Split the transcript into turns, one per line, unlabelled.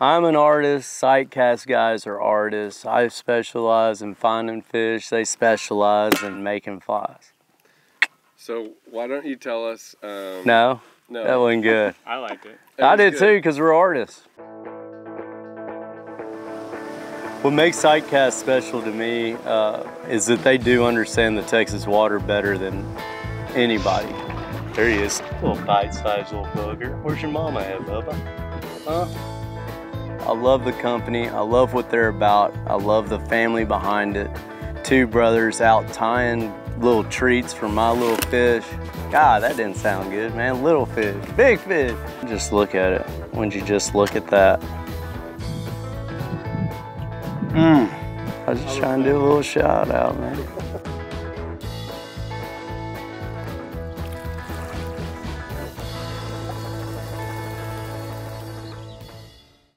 I'm an artist. Sightcast guys are artists. I specialize in finding fish. They specialize in making flies.
So why don't you tell us? Um,
No,
no.
that wasn't good.
I liked it.
That
I did
good.
too, because we're artists. What makes Sightcast special to me uh, is that they do understand the Texas water better than anybody. There he is, little bite-sized little bugger. Where's your mama at, Bubba? Huh? I love the company. I love what they're about. I love the family behind it. Two brothers out tying little treats for my little fish. God, that didn't sound good, man. Little fish, big fish. Just look at it. Wouldn't you just look at that. Mmm. I was just trying to do a little shout out, man.